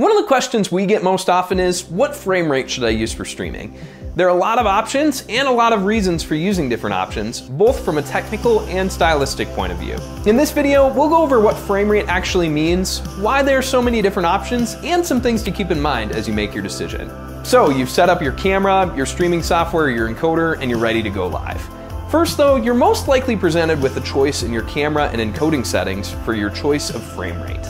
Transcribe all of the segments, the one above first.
One of the questions we get most often is, what frame rate should I use for streaming? There are a lot of options and a lot of reasons for using different options, both from a technical and stylistic point of view. In this video, we'll go over what frame rate actually means, why there are so many different options, and some things to keep in mind as you make your decision. So you've set up your camera, your streaming software, your encoder, and you're ready to go live. First though, you're most likely presented with a choice in your camera and encoding settings for your choice of frame rate.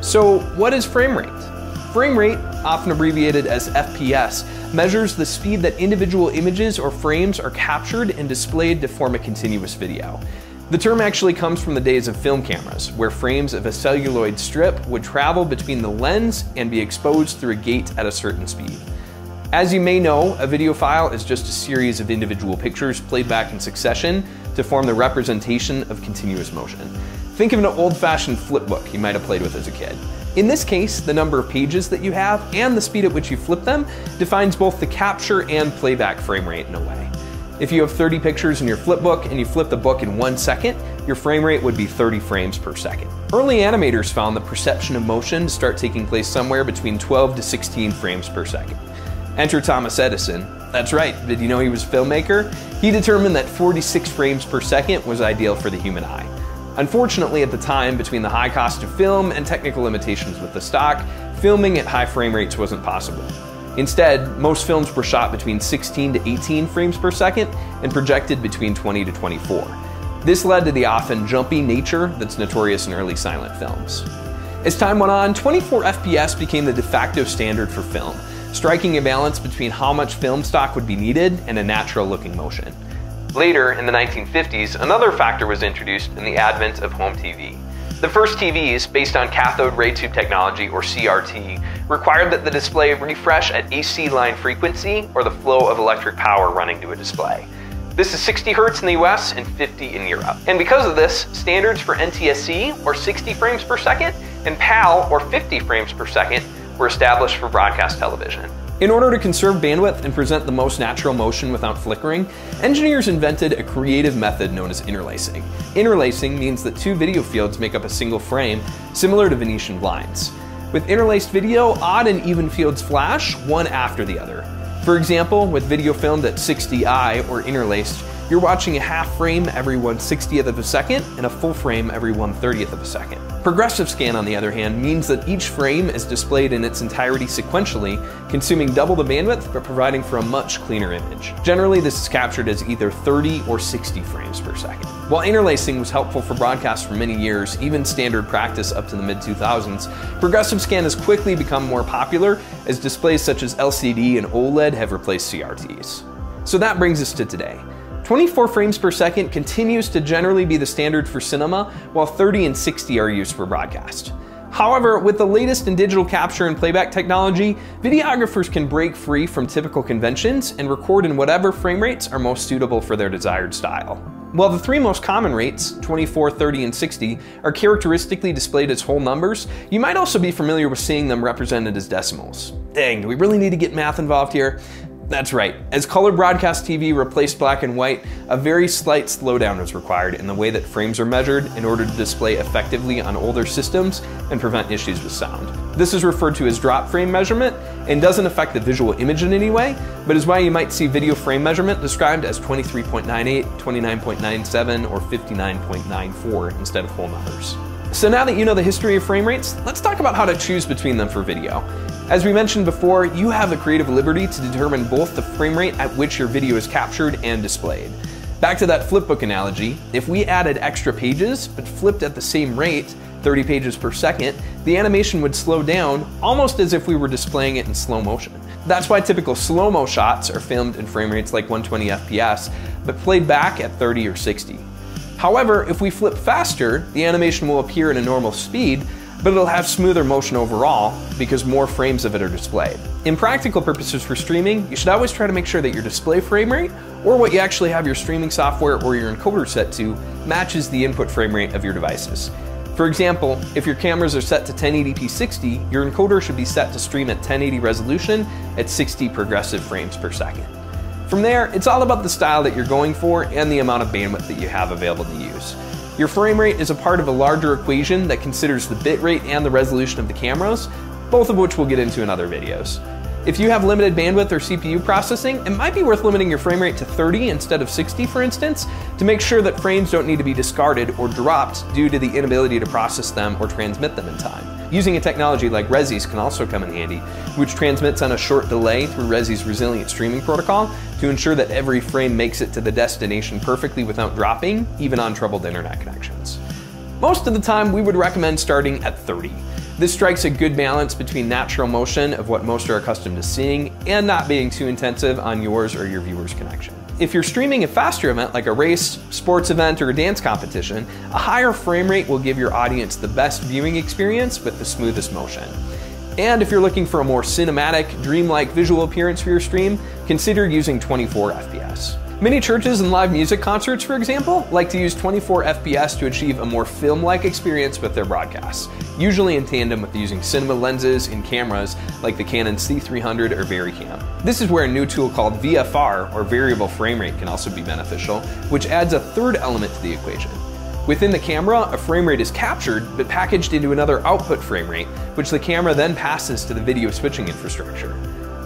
So what is frame rate? Frame rate, often abbreviated as FPS, measures the speed that individual images or frames are captured and displayed to form a continuous video. The term actually comes from the days of film cameras, where frames of a celluloid strip would travel between the lens and be exposed through a gate at a certain speed. As you may know, a video file is just a series of individual pictures played back in succession to form the representation of continuous motion. Think of an old-fashioned flipbook you might have played with as a kid. In this case, the number of pages that you have and the speed at which you flip them defines both the capture and playback frame rate in a way. If you have 30 pictures in your flipbook and you flip the book in one second, your frame rate would be 30 frames per second. Early animators found the perception of motion to start taking place somewhere between 12 to 16 frames per second. Enter Thomas Edison. That's right, did you know he was a filmmaker? He determined that 46 frames per second was ideal for the human eye. Unfortunately, at the time, between the high cost of film and technical limitations with the stock, filming at high frame rates wasn't possible. Instead, most films were shot between 16 to 18 frames per second and projected between 20 to 24. This led to the often jumpy nature that's notorious in early silent films. As time went on, 24 FPS became the de facto standard for film, striking a balance between how much film stock would be needed and a natural looking motion. Later, in the 1950s, another factor was introduced in the advent of home TV. The first TVs, based on cathode ray tube technology, or CRT, required that the display refresh at AC line frequency or the flow of electric power running to a display. This is 60 Hz in the US and 50 in Europe. And because of this, standards for NTSC, or 60 frames per second, and PAL, or 50 frames per second, were established for broadcast television. In order to conserve bandwidth and present the most natural motion without flickering, engineers invented a creative method known as interlacing. Interlacing means that two video fields make up a single frame, similar to Venetian blinds. With interlaced video, odd and even fields flash, one after the other. For example, with video filmed at 60i or interlaced, you're watching a half frame every 160th of a second and a full frame every 130th of a second. Progressive scan, on the other hand, means that each frame is displayed in its entirety sequentially, consuming double the bandwidth but providing for a much cleaner image. Generally, this is captured as either 30 or 60 frames per second. While interlacing was helpful for broadcasts for many years, even standard practice up to the mid 2000s, progressive scan has quickly become more popular as displays such as LCD and OLED have replaced CRTs. So that brings us to today. 24 frames per second continues to generally be the standard for cinema, while 30 and 60 are used for broadcast. However, with the latest in digital capture and playback technology, videographers can break free from typical conventions and record in whatever frame rates are most suitable for their desired style. While the three most common rates, 24, 30, and 60, are characteristically displayed as whole numbers, you might also be familiar with seeing them represented as decimals. Dang, do we really need to get math involved here? That's right. As color broadcast TV replaced black and white, a very slight slowdown was required in the way that frames are measured in order to display effectively on older systems and prevent issues with sound. This is referred to as drop frame measurement and doesn't affect the visual image in any way, but is why you might see video frame measurement described as 23.98, 29.97, or 59.94 instead of whole numbers. So now that you know the history of frame rates, let's talk about how to choose between them for video. As we mentioned before, you have the creative liberty to determine both the frame rate at which your video is captured and displayed. Back to that flipbook analogy, if we added extra pages but flipped at the same rate, 30 pages per second, the animation would slow down almost as if we were displaying it in slow motion. That's why typical slow-mo shots are filmed in frame rates like 120 FPS, but played back at 30 or 60. However, if we flip faster, the animation will appear in a normal speed, but it'll have smoother motion overall because more frames of it are displayed. In practical purposes for streaming, you should always try to make sure that your display frame rate, or what you actually have your streaming software or your encoder set to, matches the input frame rate of your devices. For example, if your cameras are set to 1080p 60, your encoder should be set to stream at 1080 resolution at 60 progressive frames per second. From there, it's all about the style that you're going for and the amount of bandwidth that you have available to use. Your frame rate is a part of a larger equation that considers the bit rate and the resolution of the cameras, both of which we'll get into in other videos. If you have limited bandwidth or CPU processing, it might be worth limiting your frame rate to 30 instead of 60 for instance, to make sure that frames don't need to be discarded or dropped due to the inability to process them or transmit them in time. Using a technology like Resi can also come in handy, which transmits on a short delay through Resi's resilient streaming protocol to ensure that every frame makes it to the destination perfectly without dropping, even on troubled internet connections. Most of the time, we would recommend starting at 30. This strikes a good balance between natural motion of what most are accustomed to seeing and not being too intensive on yours or your viewer's connection. If you're streaming a faster event like a race, sports event, or a dance competition, a higher frame rate will give your audience the best viewing experience with the smoothest motion. And if you're looking for a more cinematic, dreamlike visual appearance for your stream, consider using 24 FPS. Many churches and live music concerts, for example, like to use 24 FPS to achieve a more film-like experience with their broadcasts, usually in tandem with using cinema lenses and cameras like the Canon C300 or VariCam. This is where a new tool called VFR, or variable frame rate, can also be beneficial, which adds a third element to the equation. Within the camera, a frame rate is captured, but packaged into another output frame rate, which the camera then passes to the video switching infrastructure.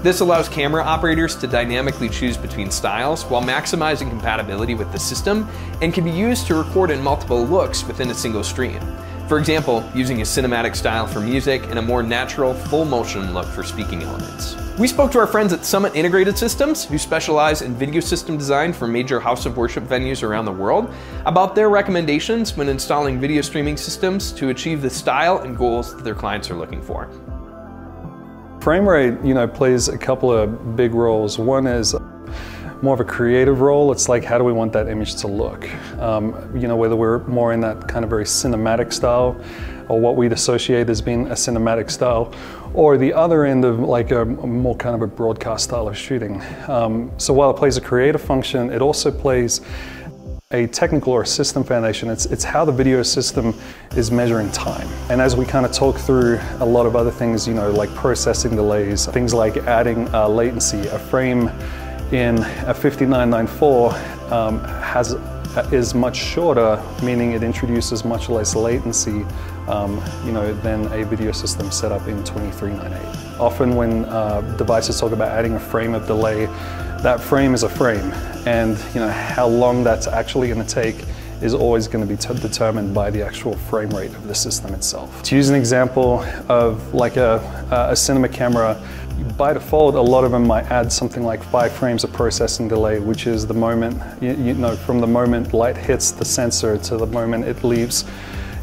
This allows camera operators to dynamically choose between styles while maximizing compatibility with the system and can be used to record in multiple looks within a single stream. For example, using a cinematic style for music and a more natural, full motion look for speaking elements. We spoke to our friends at Summit Integrated Systems, who specialize in video system design for major house of worship venues around the world, about their recommendations when installing video streaming systems to achieve the style and goals that their clients are looking for. Frame rate, you know, plays a couple of big roles. One is more of a creative role. It's like, how do we want that image to look? Um, you know, whether we're more in that kind of very cinematic style or what we'd associate as being a cinematic style, or the other end of like a, more kind of a broadcast style of shooting. Um, so while it plays a creative function, it also plays a technical or a system foundation. It's, it's how the video system is measuring time. And as we kind of talk through a lot of other things, you know, like processing delays, things like adding uh, latency, a frame in a 5994 um, has is much shorter, meaning it introduces much less latency um, you know, than a video system set up in 2398. Often when uh, devices talk about adding a frame of delay, that frame is a frame and you know how long that's actually going to take is always going to be determined by the actual frame rate of the system itself. To use an example of like a, a cinema camera, by default, a lot of them might add something like five frames of processing delay, which is the moment, you, you know, from the moment light hits the sensor to the moment it leaves,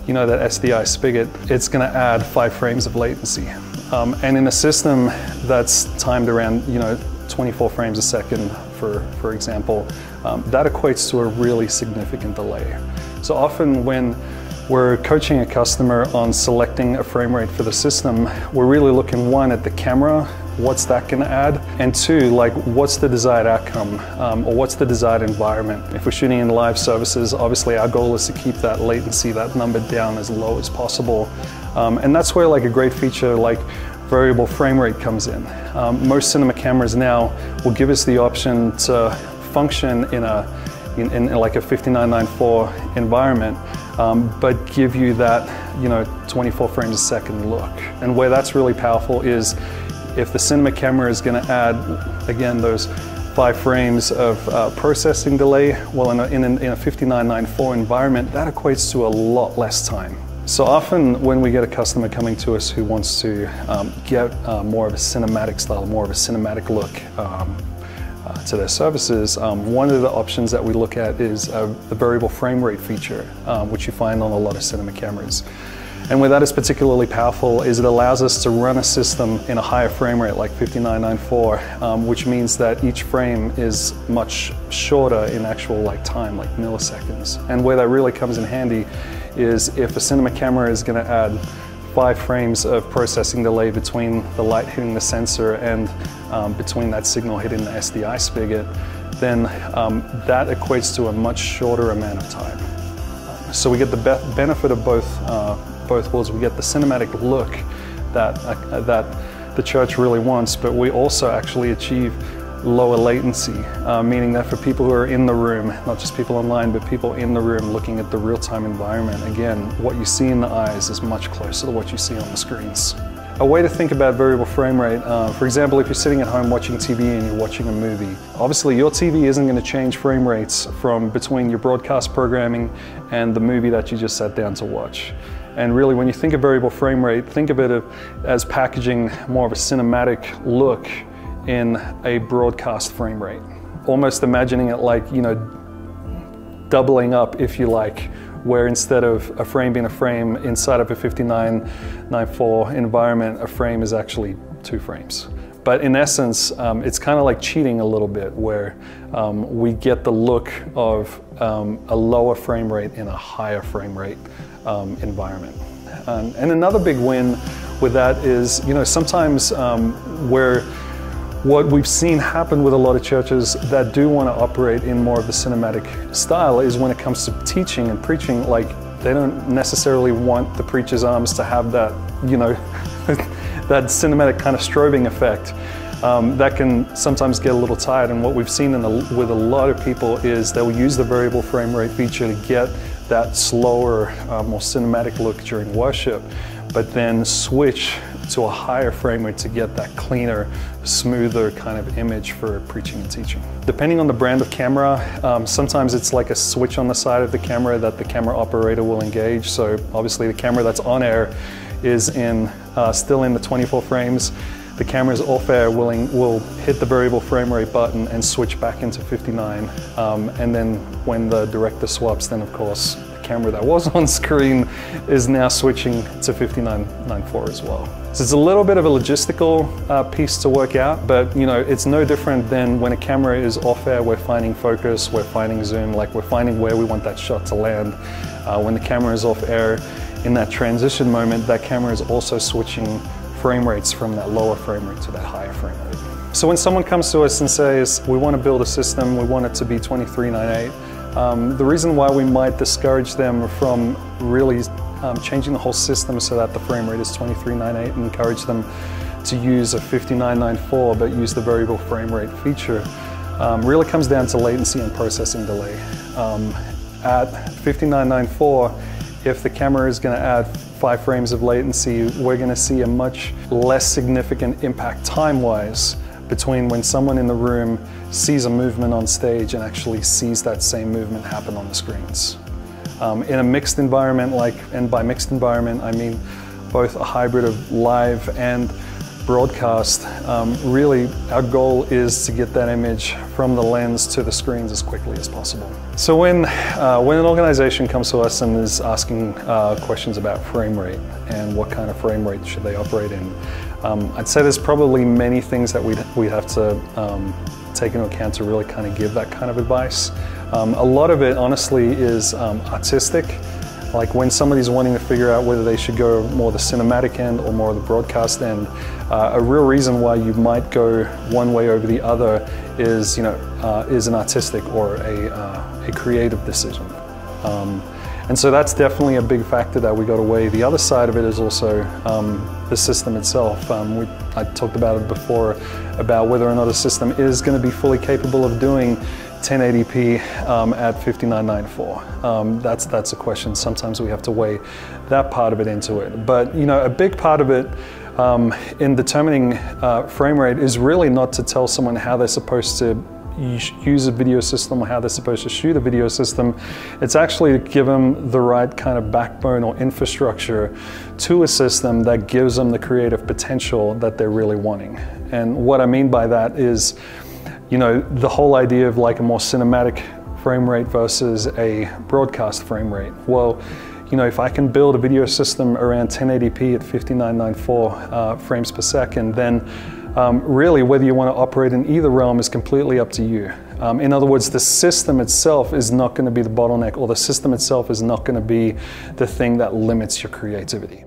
you know, that SDI spigot, it's going to add five frames of latency. Um, and in a system that's timed around, you know, 24 frames a second, for, for example, um, that equates to a really significant delay. So often when we're coaching a customer on selecting a frame rate for the system, we're really looking one at the camera, what's that going to add, and two, like what's the desired outcome um, or what's the desired environment. If we're shooting in live services, obviously our goal is to keep that latency, that number down as low as possible. Um, and that's where like a great feature like variable frame rate comes in. Um, most cinema cameras now will give us the option to function in a in, in like a 5994 environment, um, but give you that you know 24 frames a second look. And where that's really powerful is if the cinema camera is going to add again those five frames of uh, processing delay, well in a, in, a, in a 5994 environment, that equates to a lot less time. So often when we get a customer coming to us who wants to um, get uh, more of a cinematic style, more of a cinematic look um, to their services, um, one of the options that we look at is uh, the variable frame rate feature, um, which you find on a lot of cinema cameras. And where that is particularly powerful is it allows us to run a system in a higher frame rate like 5994, um, which means that each frame is much shorter in actual like time, like milliseconds. And where that really comes in handy is if a cinema camera is going to add five frames of processing delay between the light hitting the sensor and um, between that signal hitting the SDI spigot, then um, that equates to a much shorter amount of time. So we get the be benefit of both, uh, both worlds. We get the cinematic look that, uh, that the church really wants, but we also actually achieve lower latency, uh, meaning that for people who are in the room, not just people online, but people in the room looking at the real-time environment, again, what you see in the eyes is much closer to what you see on the screens. a way to think about variable frame rate, uh, for example, if you're sitting at home watching TV and you're watching a movie, obviously your TV isn't going to change frame rates from between your broadcast programming and the movie that you just sat down to watch. And really, when you think of variable frame rate, think of it as packaging more of a cinematic look in a broadcast frame rate. Almost imagining it like, you know, doubling up, if you like, where instead of a frame being a frame inside of a 5994 environment, a frame is actually two frames. But in essence, um, it's kind of like cheating a little bit where um, we get the look of um, a lower frame rate in a higher frame rate um, environment. And another big win with that is, you know, sometimes um, where what we've seen happen with a lot of churches that do want to operate in more of the cinematic style is when it comes to teaching and preaching, like they don't necessarily want the preacher's arms to have that, you know, that cinematic kind of strobing effect. Um, that can sometimes get a little tired. And what we've seen with a lot of people is they'll use the variable frame rate feature to get that slower, uh, more cinematic look during worship, but then switch to a higher frame rate to get that cleaner, smoother kind of image for preaching and teaching. Depending on the brand of camera, um, sometimes it's like a switch on the side of the camera that the camera operator will engage. So obviously the camera that's on air is in uh, still in the 24 frames. The camera's off air will, will hit the variable frame rate button and switch back into 59. Um, and then when the director swaps, then of course camera that was on screen is now switching to 5994 as well. So it's a little bit of a logistical uh, piece to work out, but you know, it's no different than when a camera is off air, we're finding focus, we're finding zoom, like we're finding where we want that shot to land. Uh, when the camera is off air, in that transition moment, that camera is also switching frame rates from that lower frame rate to that higher frame rate. So when someone comes to us and says, we want to build a system, we want it to be 2398, um, the reason why we might discourage them from really um, changing the whole system so that the frame rate is 2398 and encourage them to use a 5994 but use the variable frame rate feature um, really comes down to latency and processing delay. Um, at 5994, if the camera is going to add five frames of latency, we're going to see a much less significant impact time-wise between when someone in the room sees a movement on stage and actually sees that same movement happen on the screens. Um, in a mixed environment, like, and by mixed environment, I mean both a hybrid of live and broadcast, um, really our goal is to get that image from the lens to the screens as quickly as possible. So when, uh, when an organization comes to us and is asking uh, questions about frame rate and what kind of frame rate should they operate in, um, I'd say there's probably many things that we'd, we'd have to um, take into account to really kind of give that kind of advice. Um, a lot of it, honestly, is um, artistic. Like when somebody's wanting to figure out whether they should go more the cinematic end or more the broadcast end, uh, a real reason why you might go one way over the other is, you know, uh, is an artistic or a, uh, a creative decision. Um, and so that's definitely a big factor that we got to weigh. The other side of it is also um, the system itself. Um, we, I talked about it before about whether or not a system is going to be fully capable of doing 1080p um, at 5994. Um, that's that's a question. Sometimes we have to weigh that part of it into it. But you know, a big part of it um, in determining uh, frame rate is really not to tell someone how they're supposed to use a video system or how they're supposed to shoot a video system. It's actually to give them the right kind of backbone or infrastructure to a system that gives them the creative potential that they're really wanting. And what I mean by that is, you know, the whole idea of like a more cinematic frame rate versus a broadcast frame rate. Well, you know, if I can build a video system around 1080p at 5994 uh, frames per second, then um, really, whether you want to operate in either realm is completely up to you. Um, in other words, the system itself is not going to be the bottleneck, or the system itself is not going to be the thing that limits your creativity.